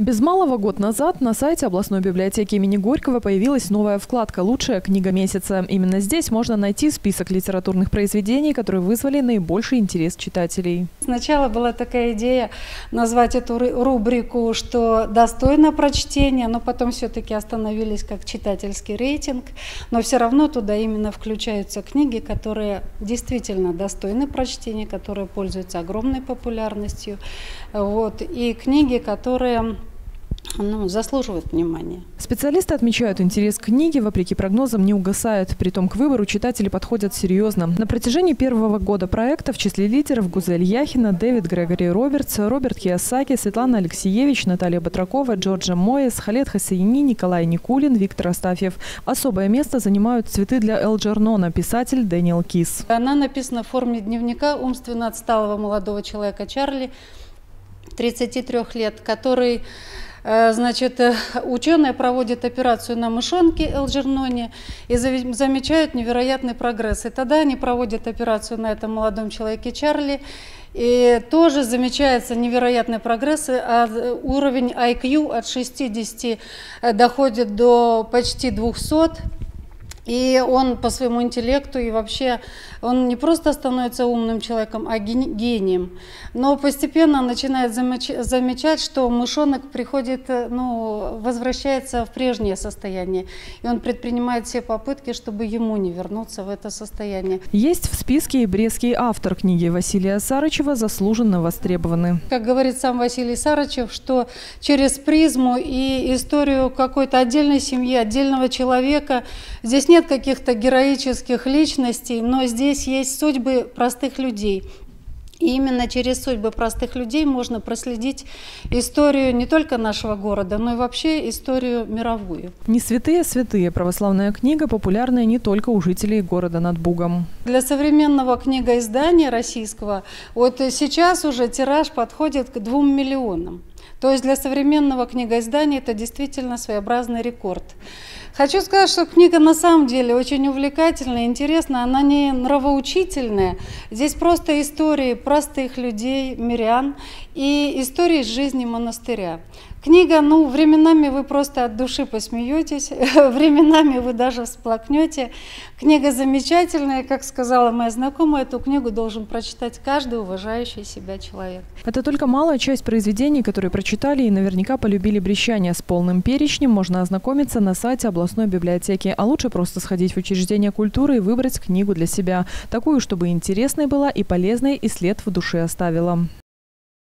Без малого год назад на сайте областной библиотеки имени Горького появилась новая вкладка «Лучшая книга месяца». Именно здесь можно найти список литературных произведений, которые вызвали наибольший интерес читателей. Сначала была такая идея назвать эту рубрику, что достойно прочтения, но потом все-таки остановились как читательский рейтинг. Но все равно туда именно включаются книги, которые действительно достойны прочтения, которые пользуются огромной популярностью. Вот, и книги, которые ну, заслуживает внимания. Специалисты отмечают, интерес к книге, вопреки прогнозам, не угасает. Притом к выбору читатели подходят серьезно. На протяжении первого года проекта в числе лидеров Гузель Яхина, Дэвид Грегори Робертс, Роберт Киосаки, Светлана Алексеевич, Наталья Батракова, Джорджа Моэс, Халет Хасаини, Николай Никулин, Виктор Астафьев. Особое место занимают цветы для Элджернона, писатель Дэниел Кис. Она написана в форме дневника умственно отсталого молодого человека Чарли, 33 лет, который значит, э, ученые проводят операцию на мышонке Элджерноне и замечают невероятный прогресс. И тогда они проводят операцию на этом молодом человеке Чарли, и тоже замечается невероятный прогресс. А уровень IQ от 60 э, доходит до почти 200. И он по своему интеллекту и вообще, он не просто становится умным человеком, а гением. Но постепенно начинает замечать, что мышонок приходит, э, ну, возвращается в прежнее состояние. И он предпринимает все попытки, чтобы ему не вернуться в это состояние. Есть в списке и брестский автор книги Василия Сарычева «Заслуженно востребованы». Как говорит сам Василий Сарычев, что через призму и историю какой-то отдельной семьи, отдельного человека здесь нет нет каких-то героических личностей, но здесь есть судьбы простых людей. И именно через судьбы простых людей можно проследить историю не только нашего города, но и вообще историю мировую. Не святые святые. Православная книга популярная не только у жителей города над Бугом. Для современного книгоиздания российского вот сейчас уже тираж подходит к двум миллионам. То есть для современного книгоиздания это действительно своеобразный рекорд. Хочу сказать, что книга на самом деле очень увлекательная, интересная. Она не нравоучительная. Здесь просто истории простых людей, мирян и истории из жизни монастыря. Книга, ну, временами вы просто от души посмеетесь, временами вы даже всплакнете. Книга замечательная, как сказала моя знакомая, эту книгу должен прочитать каждый уважающий себя человек. Это только малая часть произведений, которые прочитали и наверняка полюбили брещание. С полным перечнем можно ознакомиться на сайте областной библиотеки, а лучше просто сходить в учреждение культуры и выбрать книгу для себя. Такую, чтобы интересной была и полезной, и след в душе оставила.